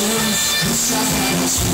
Deus,